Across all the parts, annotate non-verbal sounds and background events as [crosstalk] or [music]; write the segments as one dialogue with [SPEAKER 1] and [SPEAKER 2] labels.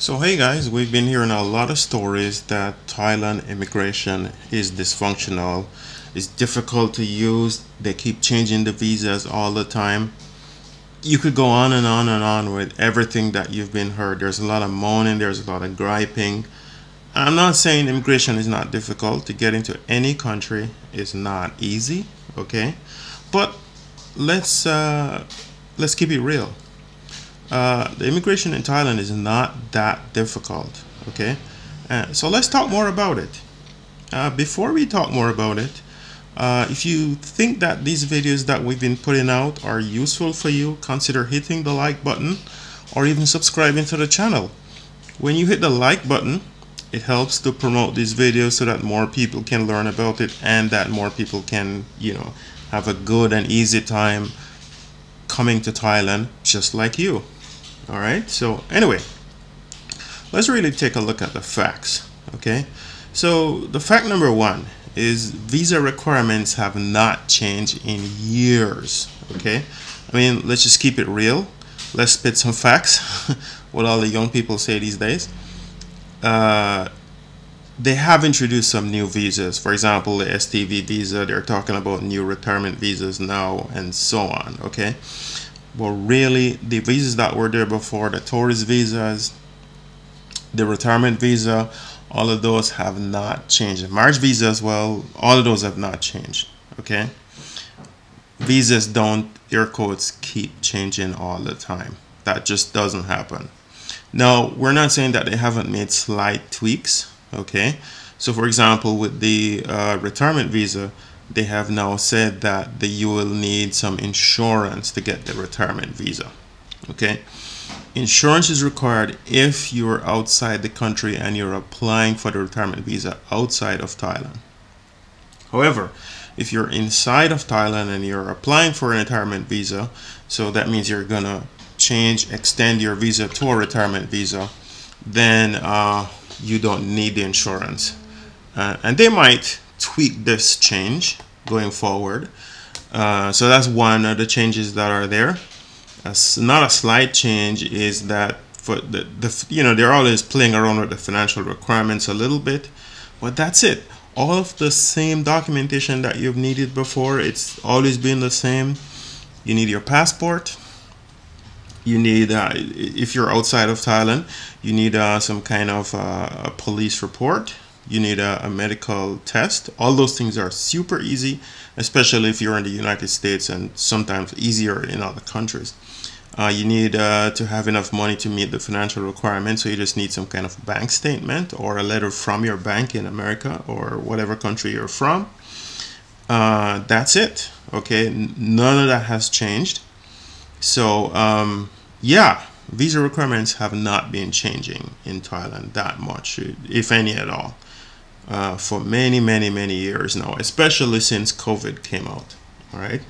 [SPEAKER 1] So hey guys, we've been hearing a lot of stories that Thailand immigration is dysfunctional, it's difficult to use, they keep changing the visas all the time. You could go on and on and on with everything that you've been heard. There's a lot of moaning, there's a lot of griping. I'm not saying immigration is not difficult to get into any country is not easy, okay? But let's uh, let's keep it real uh, the immigration in Thailand is not that difficult. Okay, uh, so let's talk more about it. Uh, before we talk more about it, uh, if you think that these videos that we've been putting out are useful for you, consider hitting the like button or even subscribing to the channel. When you hit the like button, it helps to promote these videos so that more people can learn about it and that more people can, you know, have a good and easy time coming to Thailand just like you all right so anyway let's really take a look at the facts okay? So the fact number one is visa requirements have not changed in years okay? I mean let's just keep it real. Let's spit some facts [laughs] what all the young people say these days. Uh, they have introduced some new visas. For example the STV visa they're talking about new retirement visas now and so on okay but really the visas that were there before the tourist visas the retirement visa all of those have not changed. Marriage visa as well all of those have not changed okay? Visas don't air quotes keep changing all the time. That just doesn't happen. Now we're not saying that they haven't made slight tweaks okay? So for example with the uh, retirement visa they have now said that the, you will need some insurance to get the retirement visa. Okay, insurance is required if you're outside the country and you're applying for the retirement visa outside of Thailand. However, if you're inside of Thailand and you're applying for a retirement visa, so that means you're gonna change, extend your visa to a retirement visa, then uh, you don't need the insurance. Uh, and they might tweak this change going forward. Uh, so that's one of the changes that are there. As not a slight change is that for the, the you know they're always playing around with the financial requirements a little bit, but that's it. All of the same documentation that you've needed before, it's always been the same. You need your passport. You need, uh, if you're outside of Thailand, you need uh, some kind of uh, police report you need a, a, medical test. All those things are super easy, especially if you're in the United States and sometimes easier in other countries. Uh, you need uh, to have enough money to meet the financial requirements, so you just need some kind of bank statement or a letter from your bank in America or whatever country you're from. Uh, that's it. Okay, none of that has changed. So, um, yeah, visa requirements have not been changing in Thailand that much, if any at all uh, for many, many, many years now, especially since COVID came out. All right.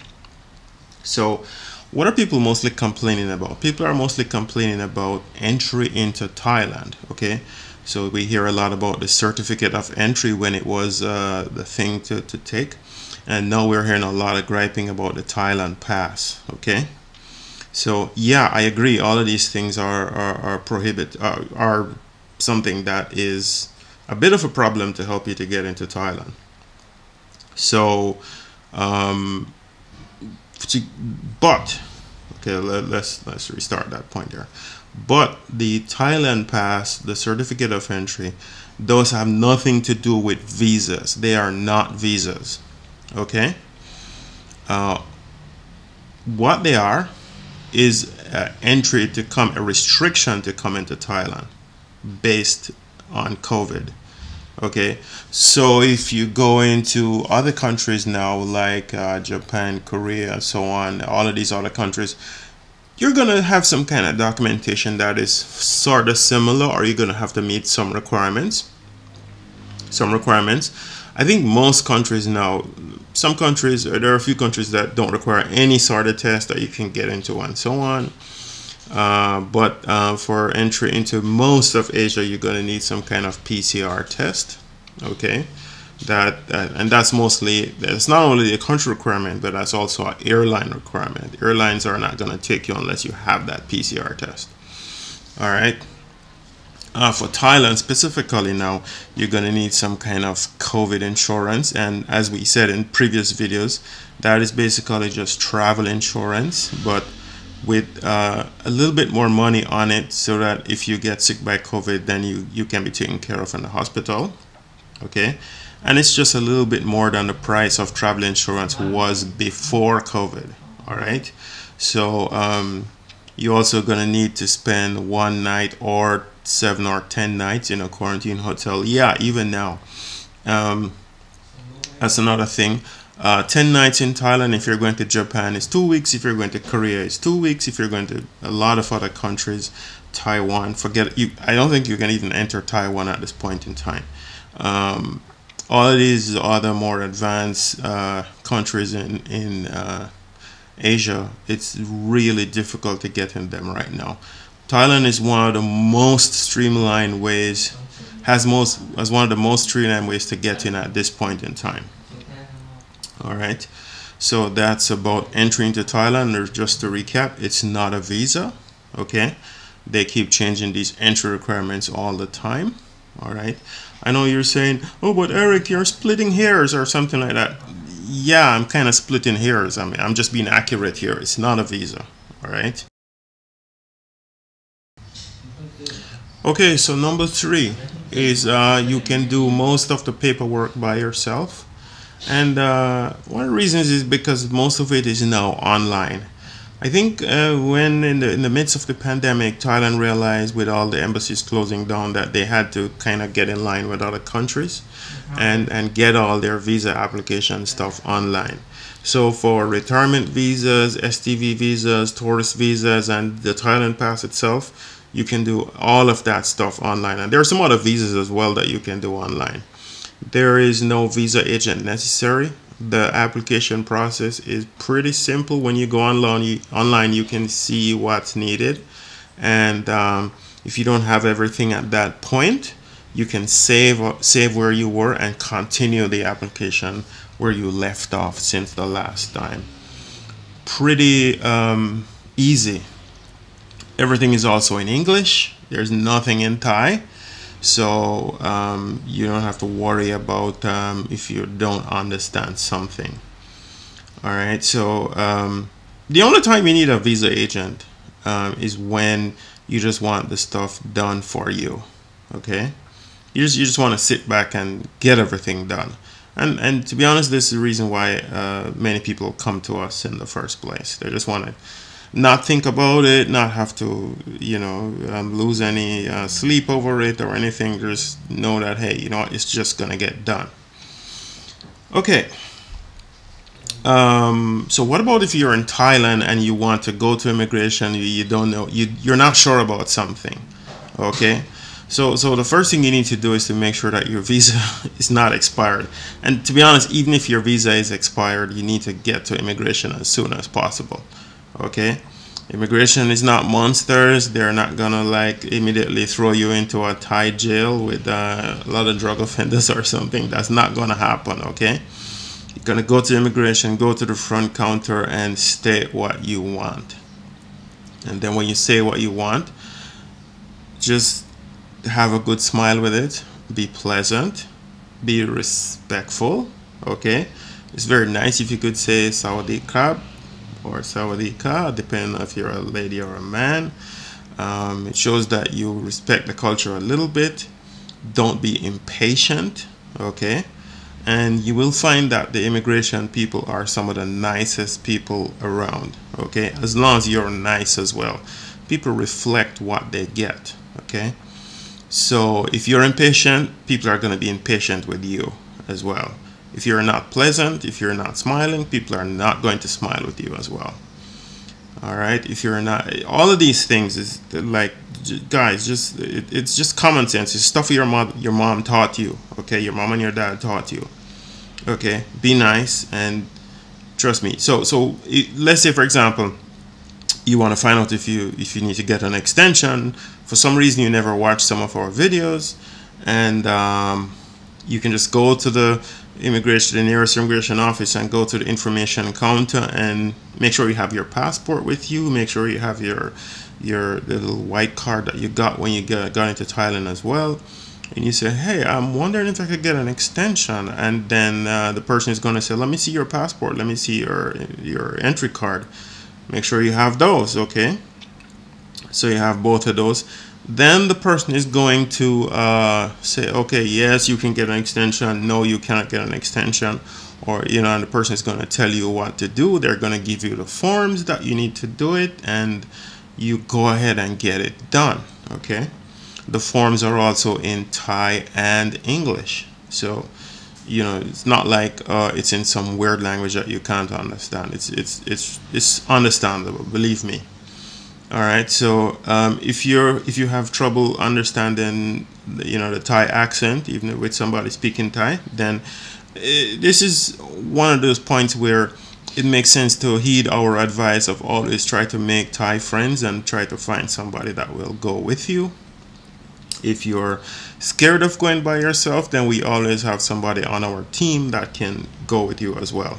[SPEAKER 1] So, what are people mostly complaining about? People are mostly complaining about entry into Thailand. Okay. So, we hear a lot about the certificate of entry when it was uh, the thing to, to take. And now we're hearing a lot of griping about the Thailand pass. Okay. So, yeah, I agree. All of these things are, are, are prohibit, are, are something that is a bit of a problem to help you to get into Thailand. So, um, but okay, let, us let's restart that point there. But the Thailand pass, the certificate of entry, those have nothing to do with visas. They are not visas. Okay. Uh, what they are is entry to come a restriction to come into Thailand based on COVID. Okay, so if you go into other countries now, like uh, Japan, Korea, so on, all of these other countries, you're gonna have some kind of documentation that is sort of similar, or you're gonna have to meet some requirements. Some requirements. I think most countries now, some countries, there are a few countries that don't require any sort of test that you can get into, and so on. Uh, but uh, for entry into most of Asia, you're going to need some kind of PCR test. Okay, that uh, and that's mostly it's not only a country requirement, but that's also an airline requirement. Airlines are not going to take you unless you have that PCR test. All right. uh, for Thailand specifically now, you're going to need some kind of COVID insurance. And as we said in previous videos, that is basically just travel insurance, but with uh, a little bit more money on it so that if you get sick by COVID, then you, you can be taken care of in the hospital. Okay. And it's just a little bit more than the price of travel insurance was before COVID. All right. So um, you're also going to need to spend one night or seven or ten nights in a quarantine hotel. Yeah, even now. Um, that's another thing. Uh, 10 nights in Thailand if you're going to Japan is two weeks. If you're going to Korea is two weeks. If you're going to a lot of other countries Taiwan forget you I don't think you can even enter Taiwan at this point in time. Um, all of these other more advanced uh, countries in in uh, Asia it's really difficult to get in them right now. Thailand is one of the most streamlined ways has most as one of the most streamlined ways to get in at this point in time all right. So that's about entering to Thailand. Or just to recap it's not a visa okay? They keep changing these entry requirements all the time all right? I know you're saying oh but Eric you're splitting hairs or something like that. Yeah I'm kind of splitting hairs. I mean I'm just being accurate here. It's not a visa all right? Okay so number three is uh, you can do most of the paperwork by yourself and uh, one of the reasons is because most of it is now online. I think uh, when in the in the midst of the pandemic, Thailand realized with all the embassies closing down that they had to kind of get in line with other countries, and and get all their visa application stuff online. So for retirement visas, STV visas, tourist visas, and the Thailand Pass itself, you can do all of that stuff online. And there are some other visas as well that you can do online. There is no visa agent necessary. The application process is pretty simple. When you go online, you, online, you can see what's needed. And um, if you don't have everything at that point, you can save save where you were and continue the application where you left off since the last time. Pretty um, easy. Everything is also in English. There's nothing in Thai so um, you don't have to worry about um, if you don't understand something. All right so um, the only time you need a visa agent um, is when you just want the stuff done for you okay? You just you just want to sit back and get everything done. And and to be honest this is the reason why uh, many people come to us in the first place. They just want to not think about it, not have to, you know, um, lose any uh, sleep over it or anything. Just know that, hey, you know, it's just going to get done. Okay. Um, so what about if you're in Thailand and you want to go to immigration, you, you don't know, you, you're not sure about something. Okay. So, so the first thing you need to do is to make sure that your visa [laughs] is not expired. And to be honest, even if your visa is expired, you need to get to immigration as soon as possible okay? Immigration is not monsters. They're not gonna like immediately throw you into a Thai jail with uh, a lot of drug [laughs] offenders or something. That's not gonna happen okay? You're gonna go to immigration go to the front counter and state what you want. And then when you say what you want just have a good smile with it. Be pleasant. Be respectful okay? It's very nice if you could say sawasdee krap or Sawadika, depending if you're a lady or a man. Um, it shows that you respect the culture a little bit. Don't be impatient, okay? And you will find that the immigration people are some of the nicest people around, okay? As long as you're nice as well. People reflect what they get, okay? So if you're impatient, people are going to be impatient with you as well. If you're not pleasant, if you're not smiling, people are not going to smile with you as well. All right. If you're not, all of these things is like, guys, just it, it's just common sense. It's stuff your mom your mom taught you. Okay, your mom and your dad taught you. Okay, be nice and trust me. So so let's say for example, you want to find out if you if you need to get an extension for some reason you never watched some of our videos and um, you can just go to the immigration, the nearest immigration office, and go to the information counter and make sure you have your passport with you. Make sure you have your your little white card that you got when you got, got into Thailand as well. And you say, hey, I'm wondering if I could get an extension. And then uh, the person is going to say, let me see your passport. Let me see your your entry card. Make sure you have those, okay? So you have both of those. Then the person is going to uh, say okay yes you can get an extension. No you cannot get an extension. Or you know and the person is going to tell you what to do. They're going to give you the forms that you need to do it and you go ahead and get it done okay? The forms are also in Thai and English. So you know it's not like uh, it's in some weird language that you can't understand. It's it's it's it's understandable believe me all right so um, if you're if you have trouble understanding you know the thai accent even with somebody speaking thai then uh, this is one of those points where it makes sense to heed our advice of always try to make thai friends and try to find somebody that will go with you. If you're scared of going by yourself then we always have somebody on our team that can go with you as well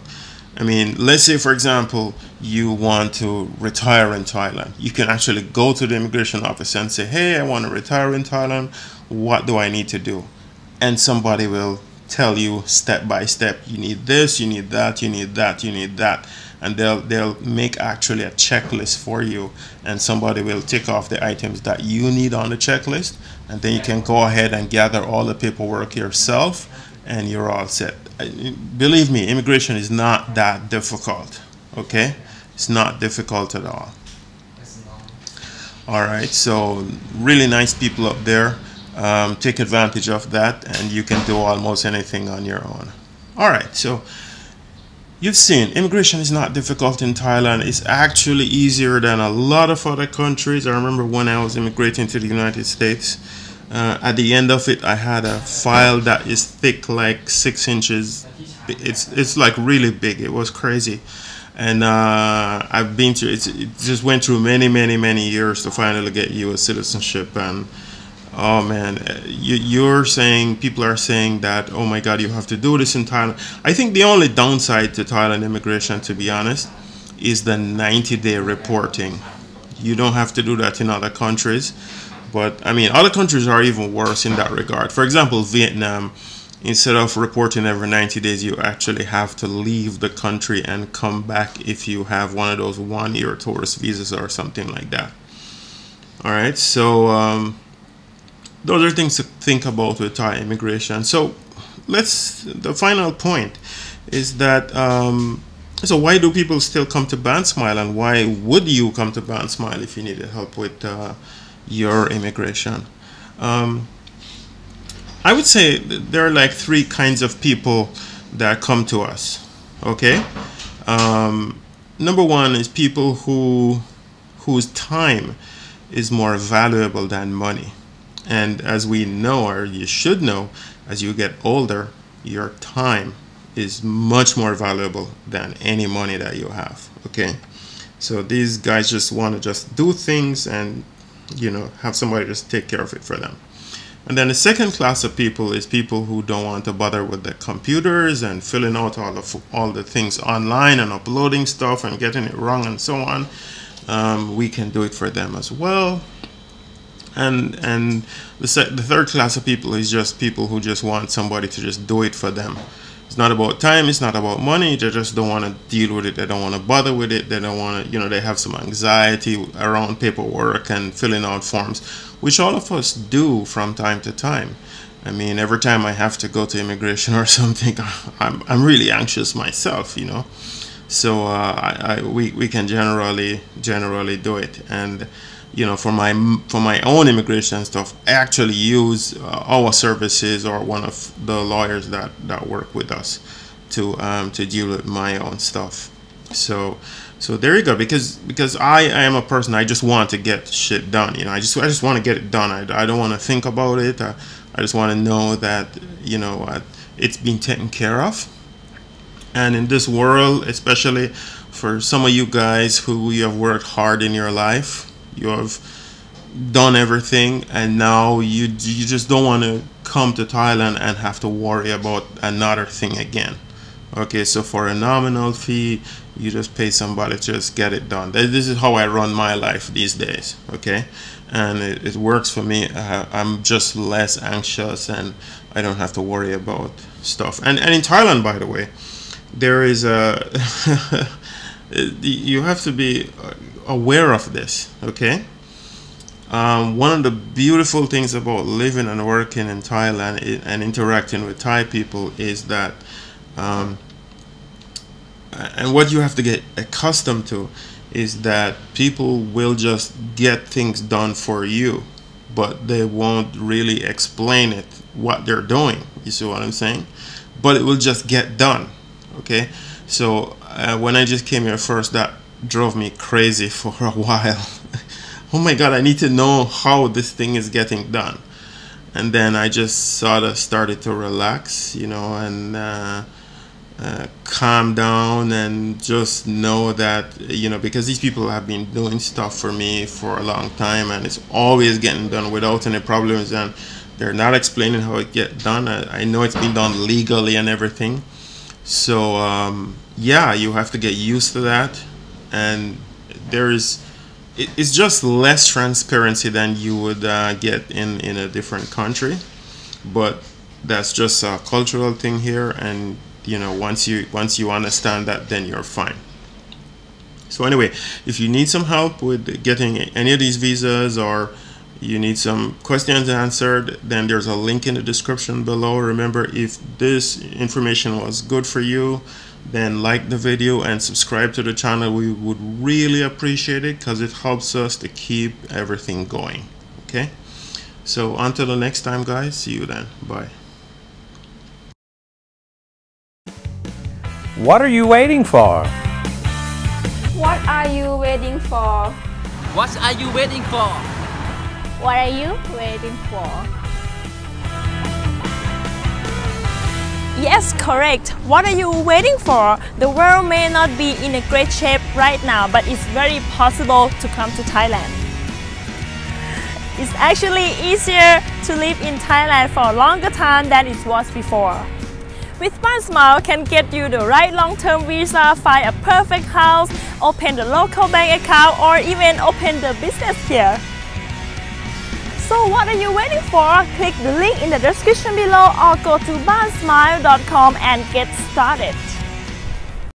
[SPEAKER 1] I mean, let's say, for example, you want to retire in Thailand. You can actually go to the immigration office and say, hey, I want to retire in Thailand. What do I need to do? And somebody will tell you step by step, you need this, you need that, you need that, you need that. And they'll, they'll make actually a checklist for you. And somebody will tick off the items that you need on the checklist. And then you can go ahead and gather all the paperwork yourself and you're all set believe me, immigration is not that difficult. Okay, it's not difficult at all. All right, so really nice people up there. Um, take advantage of that, and you can do almost anything on your own. All right, so you've seen immigration is not difficult in Thailand. It's actually easier than a lot of other countries. I remember when I was immigrating to the United States uh, at the end of it I had a file that is thick like six inches. It's it's like really big. It was crazy. And uh, I've been through it just went through many many many years to finally get US citizenship. And oh man you, you're saying people are saying that oh my god you have to do this in Thailand. I think the only downside to Thailand immigration to be honest is the 90 day reporting. You don't have to do that in other countries but I mean, other countries are even worse in that regard. For example, Vietnam, instead of reporting every 90 days, you actually have to leave the country and come back if you have one of those one year tourist visas or something like that. All right, so um, those are things to think about with Thai immigration. So let's, the final point is that. Um, so why do people still come to Ban Smile and why would you come to Ban Smile if you needed help with uh, your immigration. Um, I would say there are like three kinds of people that come to us. Okay, um, number one is people who whose time is more valuable than money, and as we know, or you should know, as you get older, your time is much more valuable than any money that you have. Okay, so these guys just want to just do things and you know, have somebody just take care of it for them. And then the second class of people is people who don't want to bother with the computers and filling out all of all the things online and uploading stuff and getting it wrong and so on. Um, we can do it for them as well. And and the the third class of people is just people who just want somebody to just do it for them. It's not about time. It's not about money. They just don't want to deal with it. They don't want to bother with it. They don't want to, you know, they have some anxiety around paperwork and filling out forms, which all of us do from time to time. I mean, every time I have to go to immigration [laughs] or something, [laughs] I'm, I'm really anxious myself, you know. So uh, I, I, we, we can generally generally do it. And you know, for my for my own immigration stuff, I actually use uh, our services or one of the lawyers that that work with us to um, to deal with my own stuff. So so there you go. Because because I, I am a person I just want to get shit done. You know, I just I just want to get it done. I, I don't want to think about it. I, I just want to know that you know it's been taken care of. And in this world, especially for some of you guys who you have worked hard in your life you have done everything and now you you just don't want to come to Thailand and have to worry about another thing again. Okay so for a nominal fee you just pay somebody to just get it done. This is how I run my life these days okay? And it, it works for me. I'm just less anxious and I don't have to worry about stuff. And, and in Thailand by the way there is a [laughs] you have to be aware of this okay? Um, one of the beautiful things about living and working in Thailand and interacting with Thai people is that um, and what you have to get accustomed to is that people will just get things done for you but they won't really explain it what they're doing you see what i'm saying? But it will just get done okay? So uh, when i just came here first that drove me crazy for a [laughs] while. Oh my god i need to know how this thing is getting done. And then i just sort of started to relax you know and uh, uh, calm down and just know that you know because these people have been doing stuff for me for a long time and it's always getting done without any problems and they're not explaining how it get done. I, I know it's been done legally and everything. So um, yeah you have to get used to that. And there's it, it's just less transparency than you would uh, get in in a different country. But that's just a cultural thing here. And you know once you once you understand that then you're fine. So anyway if you need some help with getting any of these visas or you need some questions answered then there's a link in the description below. Remember if this information was good for you then like the video and subscribe to the channel we would really appreciate it because it helps us to keep everything going okay so until the next time guys see you then bye
[SPEAKER 2] What are you waiting for?
[SPEAKER 3] What are you waiting for?
[SPEAKER 4] What are you waiting for?
[SPEAKER 3] What are you waiting for?
[SPEAKER 5] Yes, correct. What are you waiting for? The world may not be in a great shape right now, but it's very possible to come to Thailand. It's actually easier to live in Thailand for a longer time than it was before. With One Smile can get you the right long-term visa, find a perfect house, open the local bank account or even open the business here. So what are you waiting for? Click the link in the description below or go to bansmile.com and get started.